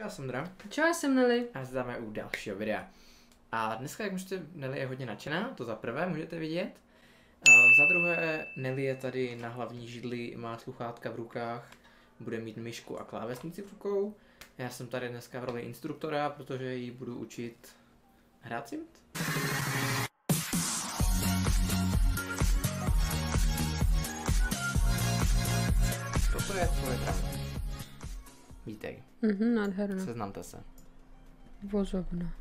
Čau, Sandra. Čau, já jsem Nelly. A zdáme u dalšího videa. A dneska, jak můžete, Nelly je hodně nadšená, to za prvé můžete vidět. A za druhé, Nelly je tady na hlavní židli, má sluchátka v rukách, bude mít myšku a klávesnici v rukou. Já jsem tady dneska v roli instruktora, protože ji budu učit hrát Sims. Toto je tvoje tramvaj. Vítej, Mhm, nádherná. seznamte se. Vozovna.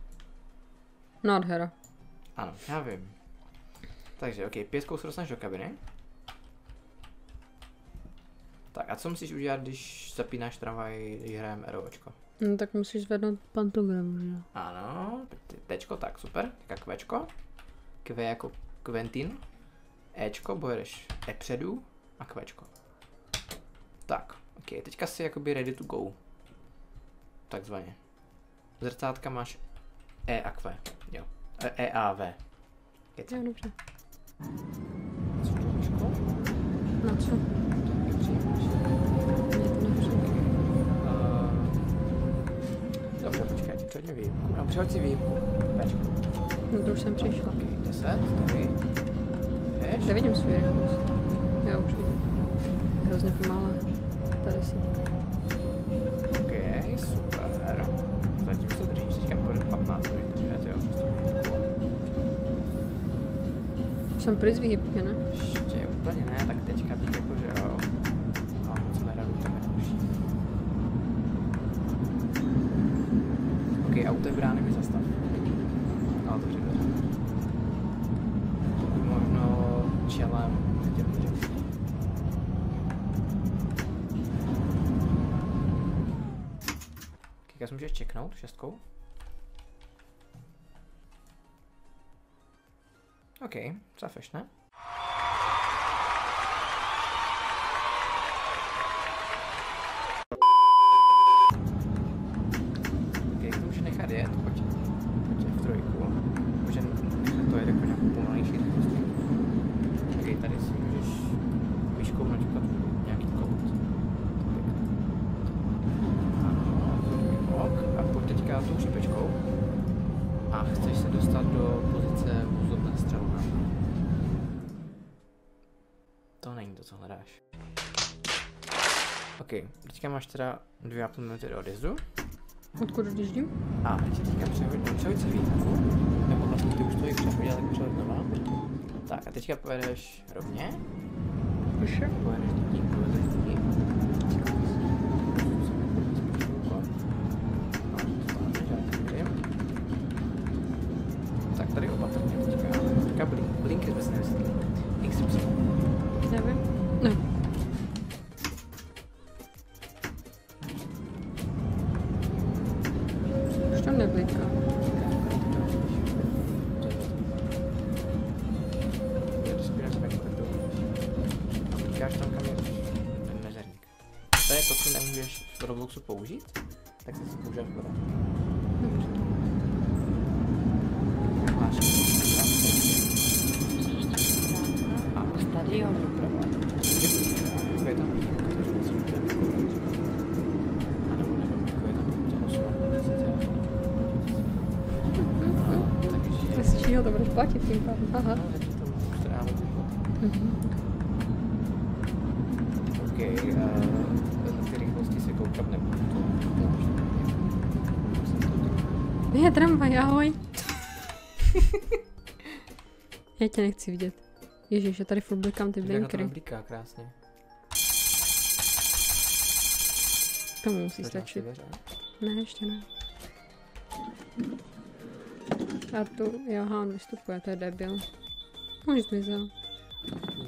Nádhera. Ano, já vím. Takže, ok, pětkou se dostaneš do kabiny. Tak a co musíš udělat, když zapínáš tramvaj, když hrajeme ROčko? No tak musíš zvednout pantogram, že jo? Ano, tečko, tak super, teďka kvečko. Q jako Quentin. Ečko, pojedeš epředu a kvečko. Tak, ok, teďka si jakoby ready to go. Takzvaně. Zrcátka máš E a Q, jo. E, e a V. Kecam. Jo, dobře. To? Na co? To. Uh, dobře, počkej, ti přihodím výjimku. No, přihoď si výjimku. Pečko. No to už jsem přišla. Ok, 10, tady. Jdeš? Nevidím svůj rychlost. Já už vidím. Hrozně pomalé. Tady si. Super. Zatím se teďka bude 15 minut držet, jo. Jsem prý z výhybky, ne? Ještě úplně ne, tak teďka teď jako, že jo. Mám moc neradu, tak neruší. Ok, auto je brány mi zastav. No, to dveře. Možno čelem tě může. Kika, můžeš čeknout šestkou? OK, zafeš, ne? OK, to může nechat jet, pojď. Pojď v trojku. Může nechat to jet jako nějakou pomalejší rychlost. OK, tady si můžeš myškou načítat nějaký kout. Ok, a pojď teďka tou šipečkou. A chceš se dostat do pozice vozovna střelna. To není to, co hledáš. OK, teďka máš teda dvě a půl minuty do odjezdu. Odkud odjíždím? A teď teďka přehoď, přehoď si výjimku. Nebo vlastně ty už to jich přehodil, tak přehoď znova. Tak a teďka pojedeš rovně. Už je? Pojedeš do To to, co nemůžeš v Robloxu použít, tak si si používáš nevím, jako je tam to to budeš platit tím pádem? Aha. No, to to ty Mhm. OK, uh, Je tramvaj, ahoj. Já tě nechci vidět. Ježíš, já tady furt blikám ty Jak na to blinkry. nebliká krásně. To mu musí stačit. Ne, ještě ne. A tu Johan vystupuje, to je debil. Už zmizel.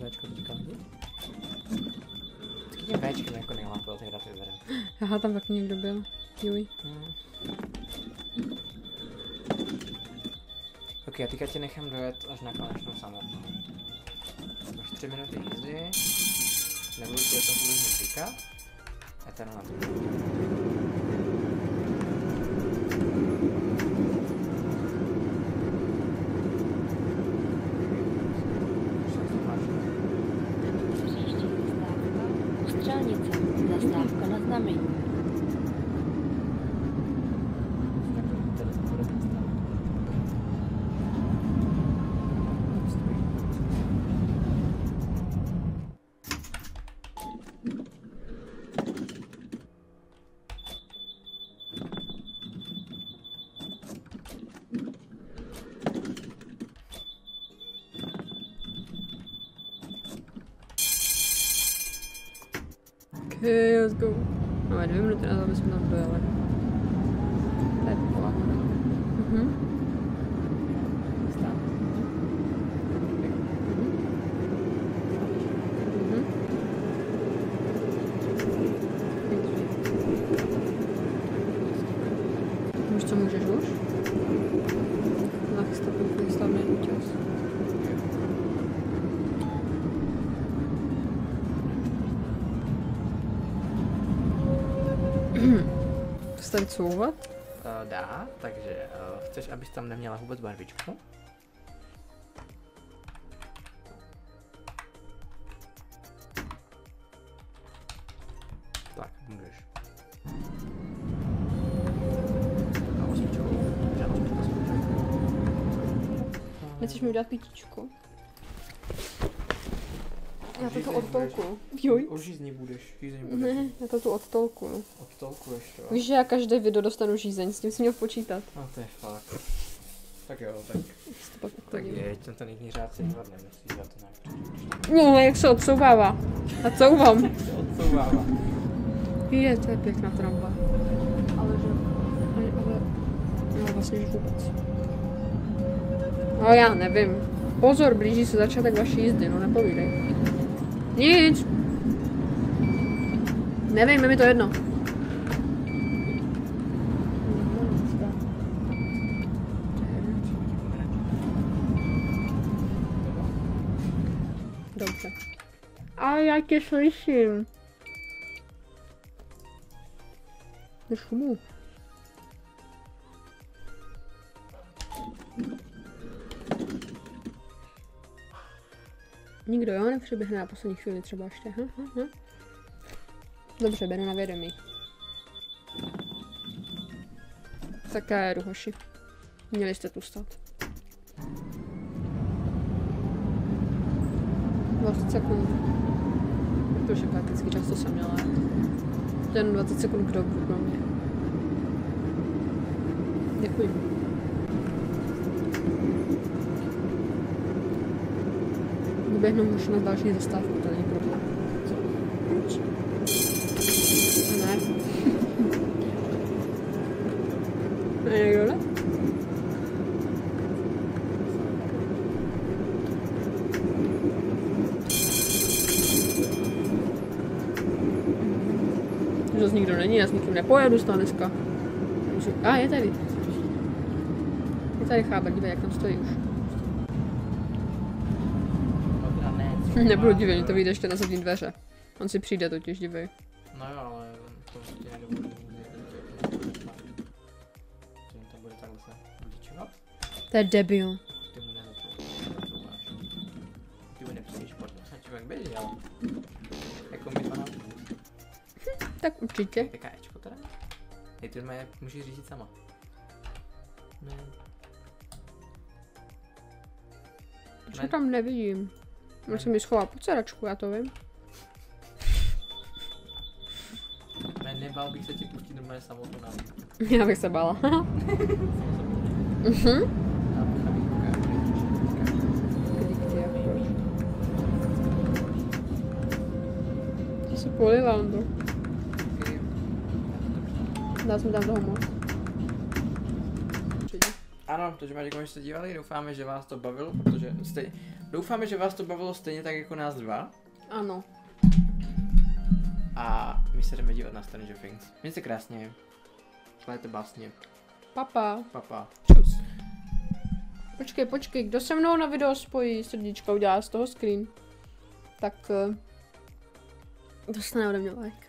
Včko teďka vidět? Vždycky tím Včkem jako nejlépe otevírat ty dveře. Aha, tam taky někdo byl. Juj. Hmm. Ok, a teďka tě nechám dojet až na konečnou samotnou. Máš tři minuty jízdy. Nebudu ti o tom vůbec říkat. A ten na to. Zastávka na znamení. Go. Máme dvě minuty na to, jsme tam dojeli. To je. Mhm. Mhm. Couvat? Uh, dá, takže uh, chceš, abys tam neměla vůbec barvičku? Tak, můžeš. Nechceš mi udělat kytičku? Já to tu odtolku. budeš- Joj. O žízni budeš, žízeň budeš. Ne, já to tu odtolku. Odtolkuješ, jo. Víš, že já každé video dostanu žízeň, s tím jsi měl počítat. No to je fakt. Tak jo, tak, to pak tak je, ten ten jiný řád se dívat nemusí, já to nějak. No, jak se odsouvává. A couvám. Se odsouvává. Je, to je pěkná tramba. Ale že... Ale, ale... No vlastně, že vůbec. No já nevím. Pozor, blíží se začátek vaší jízdy, no nepovídej. Nic. Nevím, je mi to jedno. Dobře. A já tě slyším. Šumu. Nikdo jo, nepřiběhne na poslední chvíli třeba ještě. Hm, hm, hm. Dobře, beru na vědomí. Tak já jedu, hoši. Měli jste tu stát. 20 sekund. Je prakticky často jsem měla. Ten 20 sekund k dobru pro mě. Děkuji. Doběhnu možná další zastávku, to není problém. Proč? Ne. A ne? Už zase nikdo není, já s nikým nepojedu snad dneska. Můžu- A, je tady. Je tady chába, dívej, jak tam stojí už. Nebudu divit, to vyjde ještě na zadní dveře. On si přijde totiž, dívej. No jo, ale to prostě nebudu. Že tam bude takhle se budičovat. To je debil. Jako Tak určitě. Taká Ečko teda? Hej, ty mě můžeš říct sama. Ne. Ho tam nevidím? On se mi schoval pod sedačku, já to vím. Ne, nebál bych se tě pustit normálně samotnou na Já bych se bála. Mhm. To se polila to. Dal jsem tam toho moc. Ano, takže vám děkujeme, že jste dívali, doufáme, že vás to bavilo, protože stej... doufáme, že vás to bavilo stejně tak jako nás dva. Ano. A my se jdeme dívat na Stranger Things. Mějte se krásně. Šlejte básně. Papa. Papa. Čus. Počkej, počkej, kdo se mnou na video spojí srdíčka, udělá z toho screen, tak uh, dostane ode mě like.